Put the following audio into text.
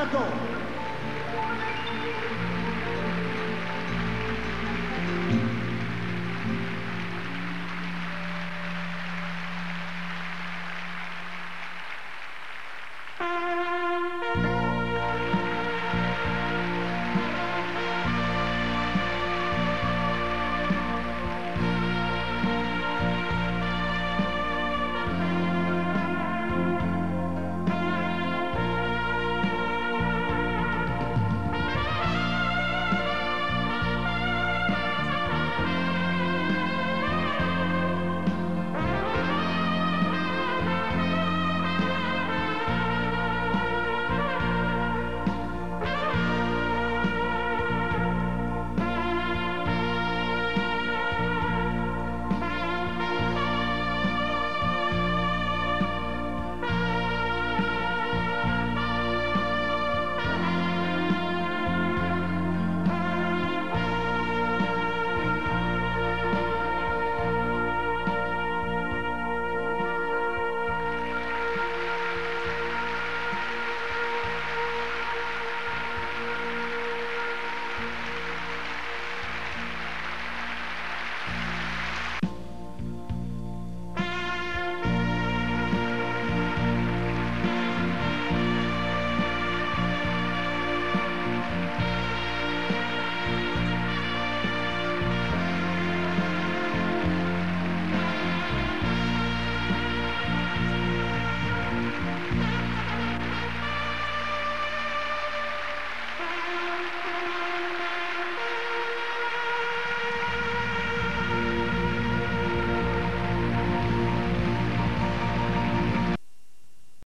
Chicago.